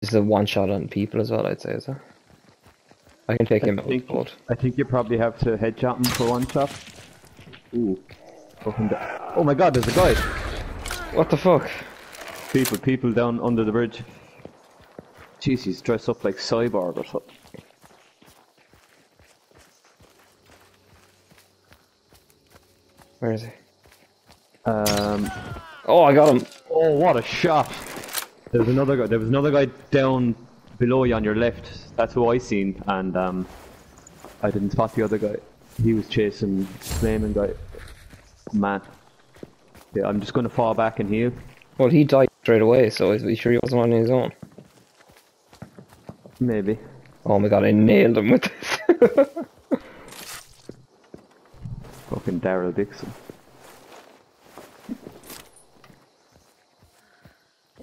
This is a one shot on people as well, I'd say, is it? I can take him I out, think, but I think you probably have to headshot him for one shot. Ooh. Oh my god, there's a guy! what the fuck? People, people down under the bridge. Jeez, he's dressed up like Cyborg or something. Where is he? Um, Oh, I got him. oh, what a shot! There's another guy. There was another guy down below you on your left. That's who I seen, and um, I didn't spot the other guy. He was chasing flaming guy. Man, yeah, I'm just gonna fall back and heal. Well, he died straight away, so is he sure he wasn't on his own? Maybe. Oh my god, I nailed him with this. Fucking Daryl Dixon.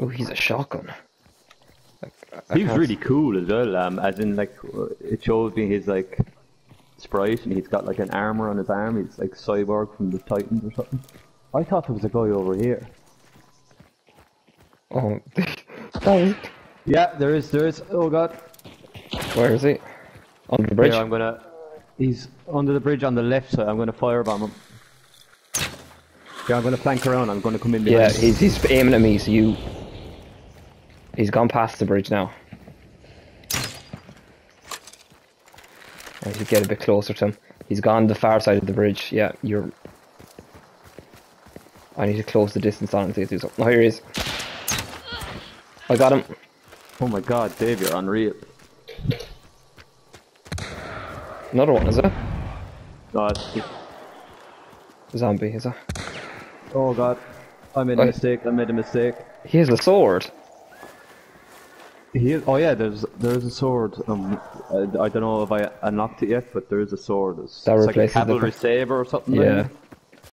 Oh, he's a shotgun. Like, I He really cool as well. Um, as in like uh, it shows me his like sprite, and he's got like an armor on his arm. He's like cyborg from the Titans or something. I thought there was a guy over here. Oh, that was... Yeah, there is. There is. Oh god. Where is he? Under the bridge? Here, I'm gonna. He's under the bridge on the left side. I'm gonna firebomb him. Yeah, I'm gonna flank around. I'm gonna come in behind. Yeah, he's, he's aiming at me, so you... He's gone past the bridge now. I need to get a bit closer to him. He's gone the far side of the bridge. Yeah, you're... I need to close the distance on him to do something. Oh, here he is. I got him. Oh my god, Dave, you're unreal. Another one, is it? No, it's Zombie, is it? oh god, I made a mistake. I made a mistake. He has a sword. He, oh yeah, there's there's a sword. Um, I, I don't know if I unlocked it yet, but there is a sword. It's, That it's like a the cavalry saber or something. Yeah. Like.